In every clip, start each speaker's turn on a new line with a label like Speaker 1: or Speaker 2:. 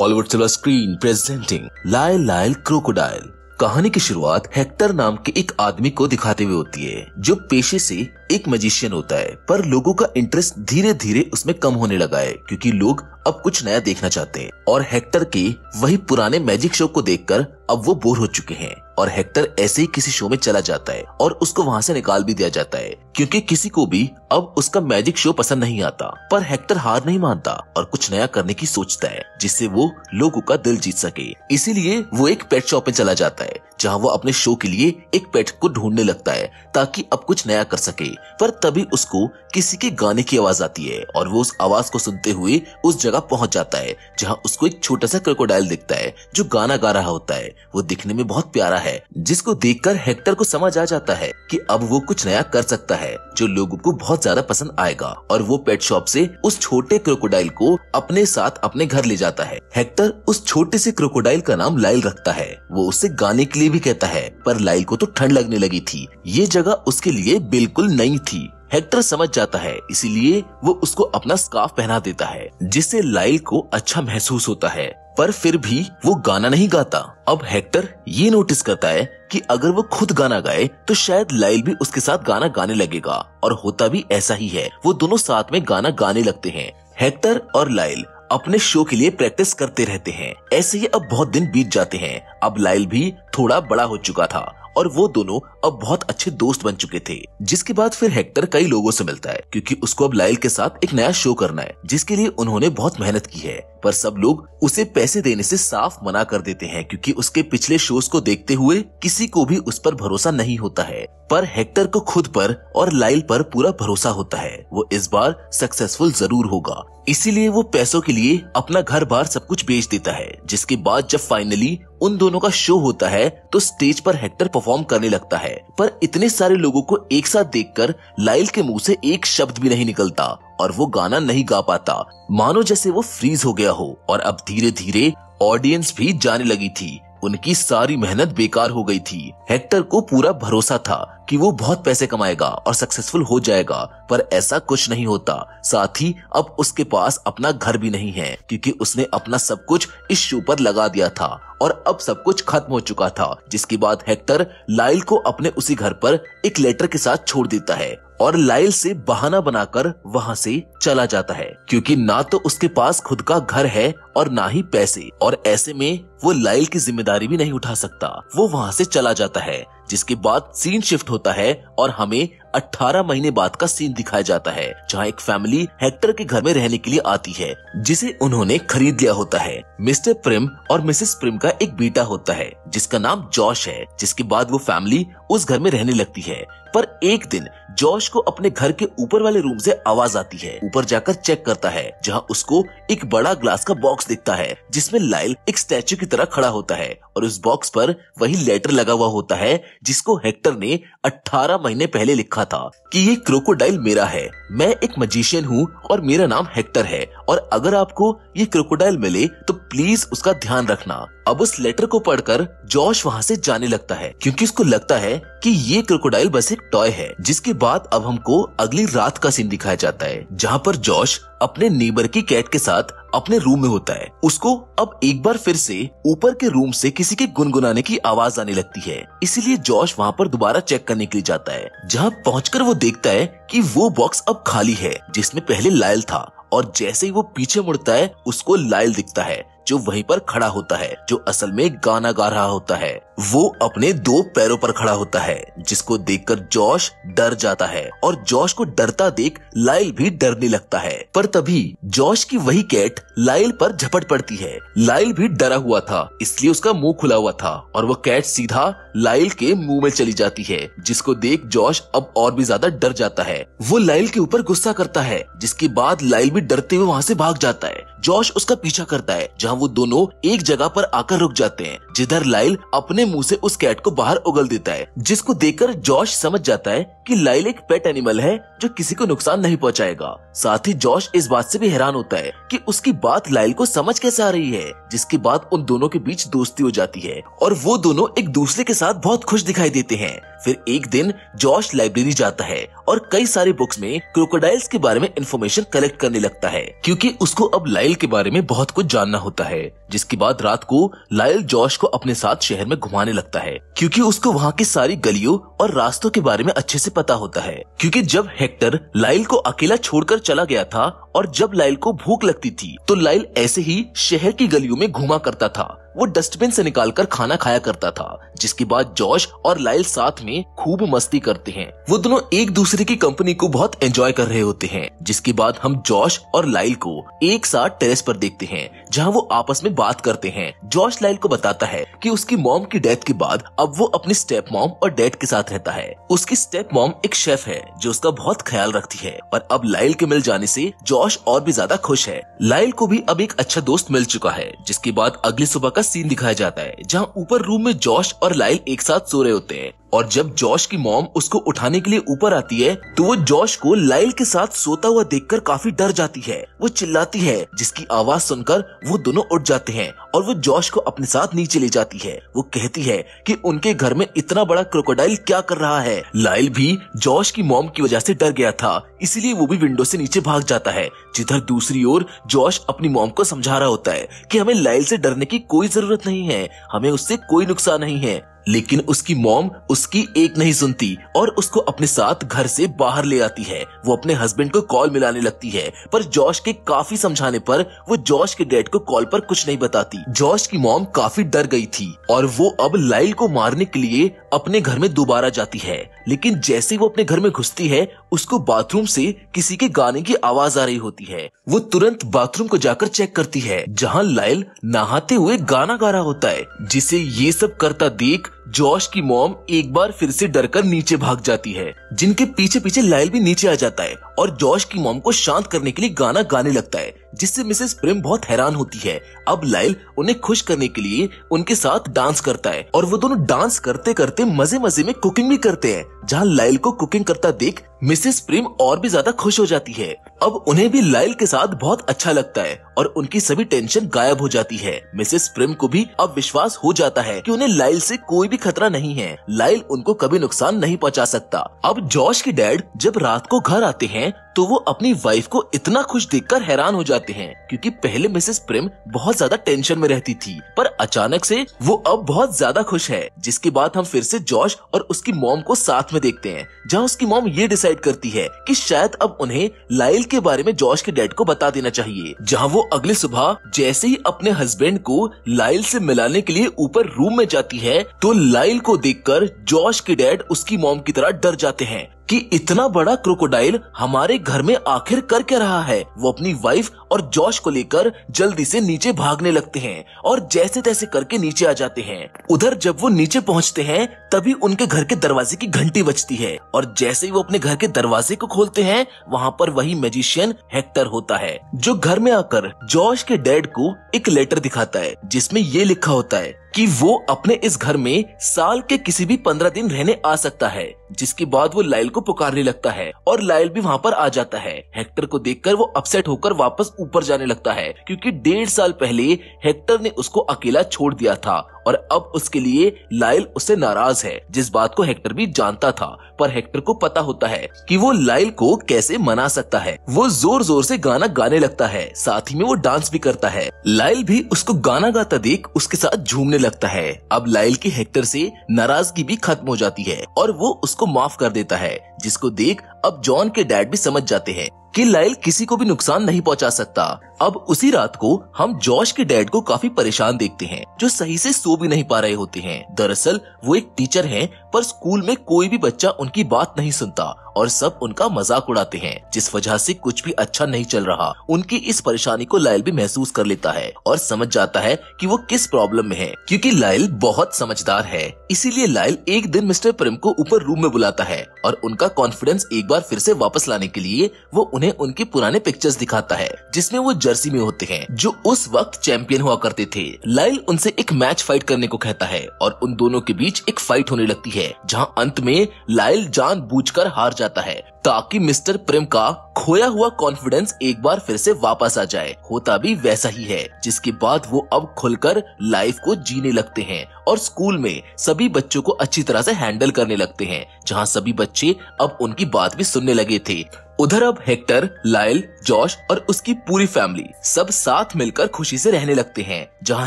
Speaker 1: Hollywood silver screen presenting लाइल लाइल crocodile कहानी की शुरुआत हेक्टर नाम के एक आदमी को दिखाते हुए होती है, जो पेशे से एक मजिशियन होता है, पर लोगों का इंटरेस्ट धीरे धीरे उसमें कम होने लगा है, क्योंकि लोग अब कुछ नया देखना चाहते हैं, और हेक्टर के वही पुराने मैजिक शो को देखकर अब वो बोर हो चुके हैं। और हेक्टर ऐसे ही किसी शो में चला जाता है और उसको वहाँ से निकाल भी दिया जाता है, क्योंकि किसी को भी अब उसका मैजिक शो पसंद नहीं आता। पर हेक्टर हार नहीं मानता और कुछ नया करने की सोचता है, जिससे वो लोगों का दिल जीत सके। इसीलिए वो एक पेट शॉप में चला जाता है जहाँ वो अपने शो के लिए एक पेट को ढूँढने लगता है, ताकि अब कुछ नया कर सके। पर तभी उसको किसी के गाने की आवाज़ आती है, और वो उस आवाज़ को सुनते हुए उस जगह पहुँच जाता है, जहाँ उसको एक छोटा सा क्रोकोडाइल दिखता है, जो गाना गा रहा होता है। वो दिखने में बहुत प्यारा है, जिसको देखकर हेक्टर को समझ आ जाता है कि अब वो कुछ नया कर सकता है, जो लोगों को बहुत ज़्यादा पसंद आएगा, और वो पेट शॉप से उस छोटे क्रोकोडाइल को अपने साथ अपने घर ले जाता है। हेक्टर उस छोटे से क्रोकोडाइल का नाम लाइल रखता है। वो उसे गाने के लिए भी कहता है, पर लाइल को तो ठंड लगने लगी थी। ये जगह उसके लिए बिल्कुल नई थी। हेक्टर समझ जाता है, इसीलिए वो उसको अपना स्कार्फ पहना देता है, जिससे लाइल को अच्छा महसूस होता है। पर फिर भी वो गाना नहीं गाता। अब हेक्टर ये नोटिस करता है कि अगर वो खुद गाना गाए तो शायद लाइल भी उसके साथ गाना गाने लगेगा। और होता भी ऐसा ही है, वो दोनों साथ में गाना गाने लगते हैं। हेक्टर और लाइल अपने शो के लिए प्रैक्टिस करते रहते हैं। ऐसे ही अब बहुत दिन बीत जाते हैं। अब लाइल भी थोड़ा बड़ा हो चुका था और वो दोनों अब बहुत अच्छे दोस्त बन चुके थे, जिसके बाद फिर हेक्टर कई लोगों से मिलता है, क्योंकि उसको अब लाइल के साथ एक नया शो करना है, जिसके लिए उन्होंने बहुत मेहनत की है। पर सब लोग उसे पैसे देने से साफ़ मना कर देते हैं, क्योंकि उसके पिछले शोज़ को देखते हुए किसी को भी उस पर भरोसा नहीं होता है। पर हेक्टर को खुद पर और लाइल पर पूरा भरोसा होता है। वो इस बार सक्सेसफुल ज़रूर होगा। इसीलिए वो पैसों के लिए अपना घर बार सब कुछ बेच देता है, जिसके बाद जब फाइनली उन दोनों का शो होता है तो स्टेज पर हेक्टर परफॉर्म करने लगता है। पर इतने सारे लोगों को एक साथ देखकर लाइल के मुँह से एक शब्द भी नहीं निकलता, और वो गाना नहीं गा पाता। मानो जैसे वो फ्रीज हो गया हो, और अब धीरे धीरे ऑडियंस भी जाने लगी थी। उनकी सारी मेहनत बेकार हो गई थी। हेक्टर को पूरा भरोसा था कि वो बहुत पैसे कमाएगा और सक्सेसफुल हो जाएगा, पर ऐसा कुछ नहीं होता। साथ ही अब उसके पास अपना घर भी नहीं है, क्योंकि उसने अपना सब कुछ इस शो पर लगा दिया था और अब सब कुछ खत्म हो चुका था, जिसके बाद हेक्टर लाइल को अपने उसी घर पर एक लेटर के साथ छोड़ देता है और लाइल से बहाना बनाकर वहाँ से चला जाता है, क्योंकि ना तो उसके पास खुद का घर है और ना ही पैसे, और ऐसे में वो लाइल की ज़िम्मेदारी भी नहीं उठा सकता। वो वहाँ से चला जाता है। जिसके बाद सीन शिफ्ट होता है और हमें 18 महीने बाद का सीन दिखाया जाता है, जहाँ एक फैमिली हेक्टर के घर में रहने के लिए आती है, जिसे उन्होंने खरीद लिया होता है। मिस्टर प्रिम और मिसेस प्रिम का एक बेटा होता है, जिसका नाम जॉश है, जिसके बाद वो फैमिली उस घर में रहने लगती है। पर एक दिन जॉश को अपने घर के ऊपर वाले रूम से आवाज़ आती है। ऊपर जाकर चेक करता है, जहाँ उसको एक बड़ा ग्लास का बॉक्स दिखता है, जिसमें लाइल एक स्टैचू की तरह खड़ा होता है, और उस बॉक्स पर वही लेटर लगा हुआ होता है, जिसको हेक्टर ने 18 महीने पहले लिखा था कि ये क्रोकोडाइल मेरा है। मैं एक मजिशियन हूँ और मेरा नाम हेक्टर है। और अगर आपको ये क्रोकोडाइल मिले तो प्लीज़ उसका ध्यान रखना। अब उस लेटर को पढ़कर जॉश वहाँ से जाने लगता है, क्योंकि उसको लगता है कि ये क्रोकोडाइल बस एक टॉय है, जिसके बाद अब हमको अगली रात का सीन दिखाया जाता है, जहाँ पर जॉश अपने नेबर की कैट के साथ अपने रूम में होता है। उसको अब एक बार फिर से ऊपर के रूम से किसी के गुनगुनाने की आवाज़ आने लगती है। इसीलिए जॉश वहाँ पर दोबारा चेक करने के लिए जाता है, जहाँ पहुँच वो देखता है की वो बॉक्स अब खाली है, जिसमें पहले लायल था, और जैसे ही वो पीछे मुड़ता है, उसको लायल दिखता है। जो वहीं पर खड़ा होता है, जो असल में गाना गा रहा होता है, वो अपने दो पैरों पर खड़ा होता है, जिसको देखकर जॉश डर जाता है और जॉश को डरता देख लाइल भी डरने लगता है। पर तभी जॉश की वही कैट लाइल पर झपट पड़ती है। लाइल भी डरा हुआ था, इसलिए उसका मुँह खुला हुआ था और वो कैट सीधा लाइल के मुँह में चली जाती है, जिसको देख जॉश अब और भी ज़्यादा डर जाता है। वो लाइल के ऊपर गुस्सा करता है, जिसके बाद लाइल भी डरते हुए वहाँ से भाग जाता है। जॉश उसका पीछा करता है, जहाँ वो दोनों एक जगह पर आकर रुक जाते हैं, जिधर लाइल अपने मुँह से उस कैट को बाहर उगल देता है, जिसको देखकर जॉश समझ जाता है कि लाइल एक पेट एनिमल है, जो किसी को नुकसान नहीं पहुंचाएगा। साथ ही जॉश इस बात से भी हैरान होता है कि उसकी बात लाइल को समझ कैसे आ रही है, जिसके बाद उन दोनों के बीच दोस्ती हो जाती है, और वो दोनों एक दूसरे के साथ बहुत खुश दिखाई देते हैं। फिर एक दिन जॉर्ज लाइब्रेरी जाता है और कई सारे बुक्स में क्रोकोडाइल्स के बारे में इन्फॉर्मेशन कलेक्ट करने लगता है, क्योंकि उसको अब लाइल के बारे में बहुत कुछ जानना होता है, जिसके बाद रात को लाइल जॉर्ज को अपने साथ शहर में घुमाने लगता है, क्योंकि उसको वहाँ की सारी गलियों और रास्तों के बारे में अच्छे से पता होता है। क्योंकि जब हेक्टर लाइल को अकेला छोड़कर चला गया था और जब लाइल को भूख लगती थी तो लाइल ऐसे ही शहर की गलियों में घूमा करता था। वो डस्टबिन से निकालकर खाना खाया करता था, जिसके बाद जॉश और लाइल साथ में खूब मस्ती करते हैं। वो दोनों एक दूसरे की कंपनी को बहुत एंजॉय कर रहे होते हैं, जिसके बाद हम जॉश और लाइल को एक साथ टेरेस पर देखते हैं, जहाँ वो आपस में बात करते हैं। जॉश लाइल को बताता है कि उसकी मॉम की डेथ के बाद अब वो अपनी स्टेप मॉम और डैड के साथ रहता है। उसकी स्टेप मॉम एक शेफ है, जो उसका बहुत ख्याल रखती है। और अब लाइल के मिल जाने से जॉश और भी ज़्यादा खुश है। लाइल को भी अब एक अच्छा दोस्त मिल चुका है, जिसके बाद अगली सुबह का सीन दिखाया जाता है, जहाँ ऊपर रूम में जॉश और लाइल एक साथ सो रहे होते हैं। और जब जॉश की मॉम उसको उठाने के लिए ऊपर आती है तो वो जॉश को लाइल के साथ सोता हुआ देखकर काफ़ी डर जाती है। वो चिल्लाती है, जिसकी आवाज़ सुनकर वो दोनों उठ जाते हैं और वो जॉश को अपने साथ नीचे ले जाती है। वो कहती है कि उनके घर में इतना बड़ा क्रोकोडाइल क्या कर रहा है? लाइल भी जॉश की मॉम की वजह से डर गया था, इसीलिए वो भी विंडो से नीचे भाग जाता है, जिधर दूसरी ओर जॉश अपनी मॉम को समझा रहा होता है कि हमें लाइल से डरने की कोई ज़रूरत नहीं है, हमें उससे कोई नुकसान नहीं है। लेकिन उसकी मॉम उसकी एक नहीं सुनती और उसको अपने साथ घर से बाहर ले आती है। वो अपने हस्बैंड को कॉल मिलाने लगती है, पर जॉश के काफ़ी समझाने पर वो जॉश के डैड को कॉल पर कुछ नहीं बताती। जॉश की मॉम काफ़ी डर गई थी और वो अब लाइल को मारने के लिए अपने घर में दोबारा जाती है। लेकिन जैसे वो अपने घर में घुसती है उसको बाथरूम से किसी के गाने की आवाज़ आ रही होती है। वो तुरंत बाथरूम को जाकर चेक करती है, जहाँ लाइल नहाते हुए गाना गा रहा होता है, जिसे ये सब करता देख जॉश की मॉम एक बार फिर से डरकर नीचे भाग जाती है, जिनके पीछे पीछे लाइल भी नीचे आ जाता है और जॉश की मॉम को शांत करने के लिए गाना गाने लगता है, जिससे मिसेस प्रेम बहुत हैरान होती है। अब लाइल उन्हें खुश करने के लिए उनके साथ डांस करता है और वो दोनों डांस करते करते मज़े मज़े में कुकिंग भी करते हैं, जहाँ लाइल को कुकिंग करता देख मिसेस प्रेम और भी ज़्यादा खुश हो जाती है। अब उन्हें भी लाइल के साथ बहुत अच्छा लगता है और उनकी सभी टेंशन गायब हो जाती है। मिसेस प्रिम को भी अब विश्वास हो जाता है कि उन्हें लाइल से कोई भी खतरा नहीं है। लाइल उनको कभी नुकसान नहीं पहुँचा सकता। अब जॉश के डैड जब रात को घर आते हैं तो वो अपनी वाइफ को इतना खुश देखकर हैरान हो जाते हैं, क्योंकि पहले मिसेस प्रेम बहुत ज़्यादा टेंशन में रहती थी, पर अचानक से वो अब बहुत ज़्यादा खुश है, जिसके बाद हम फिर से जॉश और उसकी मॉम को साथ में देखते हैं, जहाँ उसकी मॉम ये डिसाइड करती है कि शायद अब उन्हें लाइल के बारे में जॉश के डैड को बता देना चाहिए, जहाँ वो अगली सुबह जैसे ही अपने हस्बैंड को लाइल से मिलाने के लिए ऊपर रूम में जाती है तो लाइल को देखकर जॉश के डैड उसकी मॉम की तरह डर जाते हैं। कि इतना बड़ा क्रोकोडाइल हमारे घर में आखिर कर क्या रहा है? वो अपनी वाइफ और जॉश को लेकर जल्दी से नीचे भागने लगते हैं और जैसे तैसे करके नीचे आ जाते हैं। उधर जब वो नीचे पहुँचते हैं, तभी उनके घर के दरवाजे की घंटी बजती है और जैसे ही वो अपने घर के दरवाजे को खोलते हैं, वहाँ पर वही मैजिशियन हेक्टर होता है, जो घर में आकर जॉश के डैड को एक लेटर दिखाता है, जिसमें ये लिखा होता है कि वो अपने इस घर में साल के किसी भी पंद्रह दिन रहने आ सकता है, जिसके बाद वो लाइल को पुकारने लगता है और लाइल भी वहाँ पर आ जाता है। हेक्टर को देखकर वो अपसेट होकर वापस ऊपर जाने लगता है, क्योंकि डेढ़ साल पहले हेक्टर ने उसको अकेला छोड़ दिया था और अब उसके लिए लाइल उससे नाराज़ है, जिस बात को हेक्टर भी जानता था। पर हेक्टर को पता होता है कि वो लाइल को कैसे मना सकता है। वो ज़ोर ज़ोर से गाना गाने लगता है, साथ ही में वो डांस भी करता है। लाइल भी उसको गाना गाता देख उसके साथ झूमने लगता है। अब लाइल की हेक्टर से नाराज़गी भी खत्म हो जाती है और वो उसको माफ़ कर देता है। जिसको देख अब जॉन के डैड भी समझ जाते हैं कि लाइल किसी को भी नुकसान नहीं पहुँचा सकता। अब उसी रात को हम जॉश के डैड को काफ़ी परेशान देखते हैं, जो सही से सो भी नहीं पा रहे होते हैं। दरअसल, वो एक टीचर हैं, पर स्कूल में कोई भी बच्चा उनकी बात नहीं सुनता। और सब उनका मज़ाक उड़ाते हैं, जिस वजह से कुछ भी अच्छा नहीं चल रहा। उनकी इस परेशानी को लायल भी महसूस कर लेता है और समझ जाता है कि वो किस प्रॉब्लम में है, क्योंकि लाइल बहुत समझदार है। इसीलिए लायल एक दिन मिस्टर प्रेम को ऊपर रूम में बुलाता है और उनका कॉन्फिडेंस एक बार फिर से वापस लाने के लिए वो उन्हें उनके पुराने पिक्चर्स दिखाता है, जिसमें वो जर्सी में होते हैं, जो उस वक्त चैंपियन हुआ करते थे। लाइल उनसे एक मैच फाइट करने को कहता है और उन दोनों के बीच एक फाइट होने लगती है, जहाँ अंत में लाइल जान हार जाता है। ताकि मिस्टर प्रेम का खोया हुआ कॉन्फिडेंस एक बार फिर से वापस आ जाए। होता भी वैसा ही है, जिसके बाद वो अब खुलकर लाइफ को जीने लगते हैं और स्कूल में सभी बच्चों को अच्छी तरह से हैंडल करने लगते हैं, जहाँ सभी बच्चे अब उनकी बात भी सुनने लगे थे। उधर अब हेक्टर, लाइल, जॉश और उसकी पूरी फैमिली सब साथ मिलकर खुशी से रहने लगते हैं, जहाँ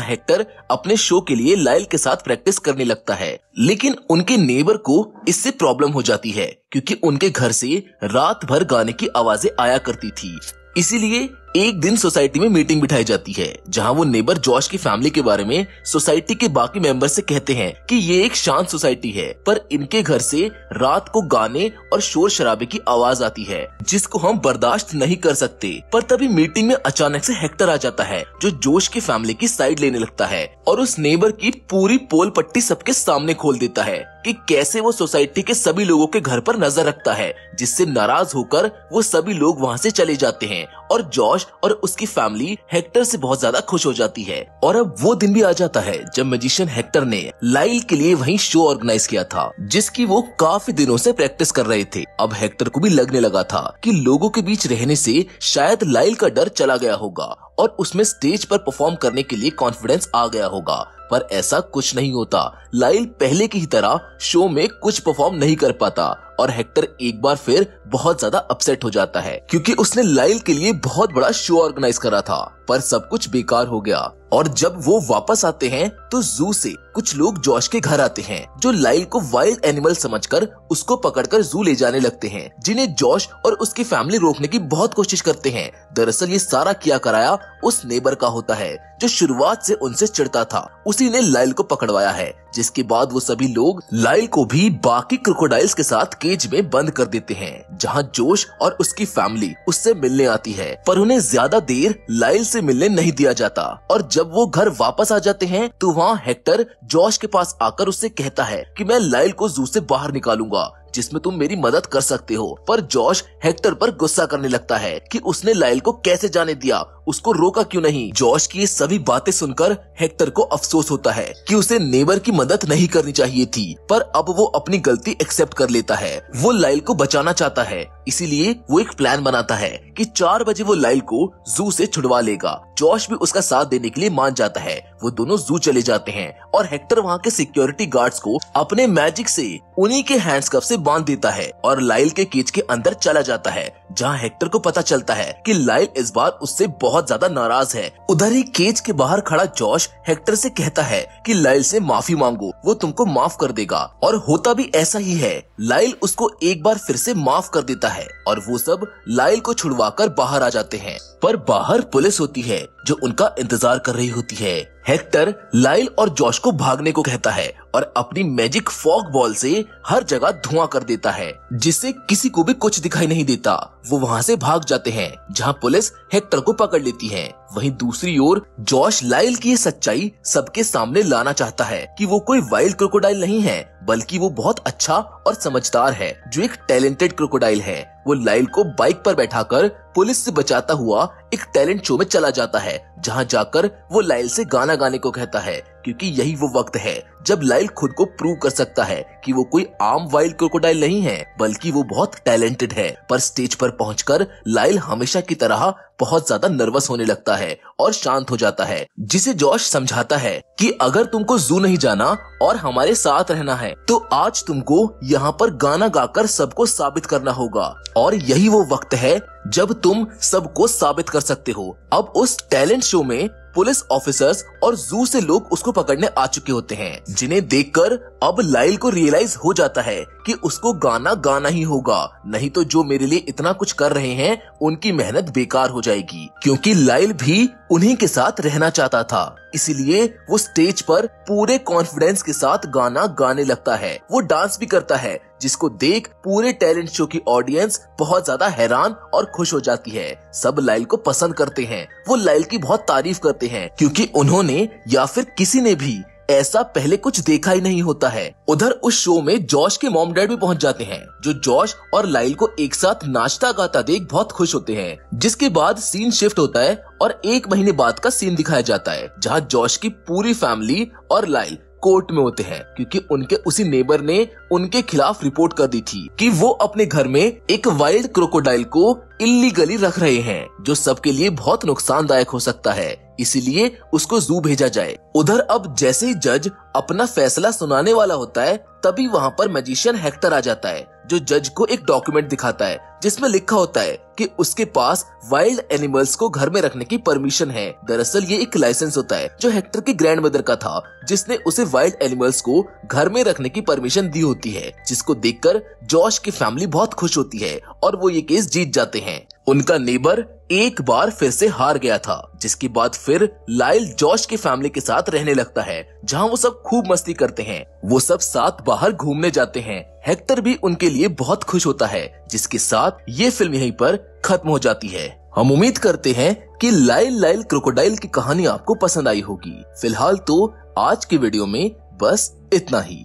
Speaker 1: हेक्टर अपने शो के लिए लाइल के साथ प्रैक्टिस करने लगता है। लेकिन उनके नेबर को इससे प्रॉब्लम हो जाती है, क्योंकि उनके घर से रात भर गाने की आवाज़ें आया करती थी। इसीलिए एक दिन सोसाइटी में मीटिंग बिठाई जाती है, जहाँ वो नेबर जॉश की फैमिली के बारे में सोसाइटी के बाकी मेंबर से कहते हैं कि ये एक शांत सोसाइटी है, पर इनके घर से रात को गाने और शोर शराबे की आवाज़ आती है, जिसको हम बर्दाश्त नहीं कर सकते। पर तभी मीटिंग में अचानक से हेक्टर आ जाता है, जो जोश की फैमिली की साइड लेने लगता है, और उस नेबर की पूरी पोल पट्टी सबके सामने खोल देता है। कि कैसे वो सोसाइटी के सभी लोगों के घर पर नज़र रखता है, जिससे नाराज़ होकर वो सभी लोग वहाँ से चले जाते हैं और जॉश और उसकी फैमिली हेक्टर से बहुत ज़्यादा खुश हो जाती है। और अब वो दिन भी आ जाता है जब मैजिशियन हेक्टर ने लाइल के लिए वही शो ऑर्गेनाइज किया था, जिसकी वो काफ़ी दिनों से प्रैक्टिस कर रहे थे। अब हेक्टर को भी लगने लगा था कि लोगों के बीच रहने से शायद लाइल का डर चला गया होगा और उसमें स्टेज पर परफॉर्म करने के लिए कॉन्फिडेंस आ गया होगा। पर ऐसा कुछ नहीं होता। लाइल पहले की ही तरह शो में कुछ परफॉर्म नहीं कर पाता और हेक्टर एक बार फिर बहुत ज़्यादा अपसेट हो जाता है, क्योंकि उसने लाइल के लिए बहुत बड़ा शो ऑर्गेनाइज करा था, पर सब कुछ बेकार हो गया। और जब वो वापस आते हैं तो जू से कुछ लोग जॉश के घर आते हैं, जो लाइल को वाइल्ड एनिमल समझकर उसको पकड़कर जू ले जाने लगते हैं, जिन्हें जॉश और उसकी फैमिली रोकने की बहुत कोशिश करते हैं। दरअसल ये सारा किया कराया उस नेबर का होता है, जो शुरुआत से उनसे चिढ़ता था। उसी ने लाइल को पकड़वाया है, जिसके बाद वो सभी लोग लाइल को भी बाकी क्रोकोडाइल्स के साथ केज में बंद कर देते हैं, जहाँ जोश और उसकी फैमिली उससे मिलने आती है, पर उन्हें ज़्यादा देर लाइल से मिलने नहीं दिया जाता। और वो घर वापस आ जाते हैं तो वहाँ हेक्टर जॉश के पास आकर उससे कहता है कि मैं लाइल को जू से बाहर निकालूँगा, जिसमें तुम मेरी मदद कर सकते हो। पर जॉश हेक्टर पर गुस्सा करने लगता है कि उसने लाइल को कैसे जाने दिया। उसको रोका क्यों नहीं? जॉश की ये सभी बातें सुनकर हेक्टर को अफसोस होता है कि उसे नेबर की मदद नहीं करनी चाहिए थी, पर अब वो अपनी गलती एक्सेप्ट कर लेता है। वो लाइल को बचाना चाहता है, इसीलिए वो एक प्लान बनाता है कि चार बजे वो लाइल को जू से छुड़वा लेगा। जॉश भी उसका साथ देने के लिए मान जाता है। वो दोनों जू चले जाते हैं और हेक्टर वहाँ के सिक्योरिटी गार्ड्स को अपने मैजिक से उन्हीं के हैंड्स कप से बाँध देता है और लाइल के केज के अंदर चला जाता है, जहाँ हेक्टर को पता चलता है कि लाइल इस बार उससे बहुत ज़्यादा नाराज़ है। उधर ही केज के बाहर खड़ा जॉश हेक्टर से कहता है कि लाइल से माफ़ी मांगो, वो तुमको माफ़ कर देगा। और होता भी ऐसा ही है। लाइल उसको एक बार फिर से माफ़ कर देता है और वो सब लाइल को छुड़वा बाहर आ जाते हैं। पर बाहर पुलिस होती है, जो उनका इंतज़ार कर रही होती है। हेक्टर, लाइल और जॉश को भागने को कहता है और अपनी मैजिक फॉग बॉल से हर जगह धुआँ कर देता है, जिससे किसी को भी कुछ दिखाई नहीं देता। वो वहाँ से भाग जाते हैं, जहाँ पुलिस हेक्टर को पकड़ लेती है। वहीं दूसरी ओर जॉश लाइल की सच्चाई सबके सामने लाना चाहता है कि वो कोई वाइल्ड क्रोकोडाइल नहीं है, बल्कि वो बहुत अच्छा और समझदार है, जो एक टैलेंटेड क्रोकोडाइल है। वो लाइल को बाइक पर बैठाकर पुलिस से बचाता हुआ एक टैलेंट शो में चला जाता है, जहाँ जाकर वो लाइल से गाना गाने को कहता है। क्योंकि यही वो वक्त है जब लाइल खुद को प्रूव कर सकता है कि वो कोई आम वाइल्ड क्रोकोडाइल नहीं है, बल्कि वो बहुत टैलेंटेड है। पर स्टेज पर पहुंचकर लाइल हमेशा की तरह बहुत ज़्यादा नर्वस होने लगता है और शांत हो जाता है, जिसे जॉश समझाता है कि अगर तुमको जू नहीं जाना और हमारे साथ रहना है तो आज तुमको यहाँ पर गाना गाकर सबको साबित करना होगा। और यही वो वक्त है जब तुम सबको साबित कर सकते हो। अब उस टैलेंट शो में पुलिस ऑफिसर्स और जू से लोग उसको पकड़ने आ चुके होते हैं, जिन्हें देखकर अब लाइल को रियलाइज़ हो जाता है कि उसको गाना गाना ही होगा। नहीं तो जो मेरे लिए इतना कुछ कर रहे हैं, उनकी मेहनत बेकार हो जाएगी, क्योंकि लाइल भी उन्हीं के साथ रहना चाहता था। इसीलिए वो स्टेज पर पूरे कॉन्फिडेंस के साथ गाना गाने लगता है। वो डांस भी करता है, जिसको देख पूरे टैलेंट शो की ऑडियंस बहुत ज़्यादा हैरान और खुश हो जाती है। सब लाइल को पसंद करते हैं। वो लाइल की बहुत तारीफ़ करते हैं, क्योंकि उन्होंने या फिर किसी ने भी ऐसा पहले कुछ देखा ही नहीं होता है। उधर उस शो में जॉश के मॉम डैड भी पहुँच जाते हैं, जो जॉश और लाइल को एक साथ नाश्ता गाता देख बहुत खुश होते हैं, जिसके बाद सीन शिफ्ट होता है और एक महीने बाद का सीन दिखाया जाता है, जहाँ जॉश की पूरी फैमिली और लाइल कोर्ट में होते हैं, क्योंकि उनके उसी नेबर ने उनके खिलाफ रिपोर्ट कर दी थी कि वो अपने घर में एक वाइल्ड क्रोकोडाइल को इलीगली रख रहे हैं, जो सबके लिए बहुत नुकसानदायक हो सकता है। इसीलिए उसको जू भेजा जाए। उधर अब जैसे ही जज अपना फैसला सुनाने वाला होता है, तभी वहाँ पर मैजिशियन हेक्टर आ जाता है, जो जज को एक डॉक्यूमेंट दिखाता है, जिसमें लिखा होता है कि उसके पास वाइल्ड एनिमल्स को घर में रखने की परमिशन है। दरअसल ये एक लाइसेंस होता है, जो हेक्टर की ग्रैंड मदर का था, जिसने उसे वाइल्ड एनिमल्स को घर में रखने की परमिशन दी होती है, जिसको देखकर जॉश की फैमिली बहुत खुश होती है, और वो ये केस जीत जाते हैं। उनका नेबर एक बार फिर से हार गया था, जिसके बाद फिर लाइल जॉश की फैमिली के साथ रहने लगता है, जहाँ वो सब खूब मस्ती करते हैं। वो सब साथ बाहर घूमने जाते हैं। हेक्टर भी उनके लिए बहुत खुश होता है, जिसके साथ ये फ़िल्म यहीं पर खत्म हो जाती है। हम उम्मीद करते हैं कि लाइल लाइल क्रोकोडाइल की कहानी आपको पसंद आई होगी। फ़िलहाल तो आज की वीडियो में बस इतना ही।